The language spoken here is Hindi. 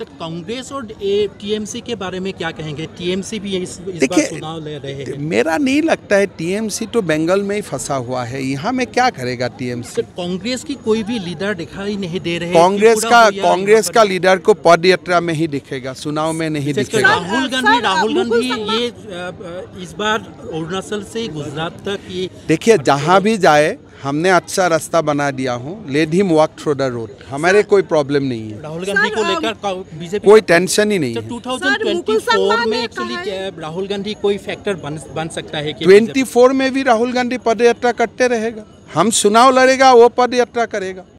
सर कांग्रेस और टीएमसी के बारे में क्या कहेंगे? टीएमसी भी इस, इस बार चुनाव ले रहे हैं। मेरा नहीं लगता है टीएमसी तो बंगाल में ही फंसा हुआ है। यहाँ में क्या करेगा टीएमसी? सर कांग्रेस की कोई भी लीडर दिखाई नहीं दे रहे। कांग्रेस का कांग्रेस का लीडर को पद यात्रा में ही दिखेगा चुनाव में नहीं दिखेगा। राहुल गांधी राहुल गांधी ये अ, इस बार अरुणाचल से गुजरात तक ये देखिए जहाँ भी जाए हमने अच्छा रास्ता बना दिया हूँ let him walk through the road हमारे कोई प्रॉब्लम नहीं है। राहुल गांधी को लेकर बीजेपी कोई टेंशन ही नहीं है। 2024 संगमा में एक्चुअली है- राहुल गांधी कोई फैक्टर बन बन सकता है कि ट्वेंटी फोर में भी राहुल गांधी पद यात्रा करते रहेगा। हम चुनाव लड़ेगा वो पद यात्रा करेगा।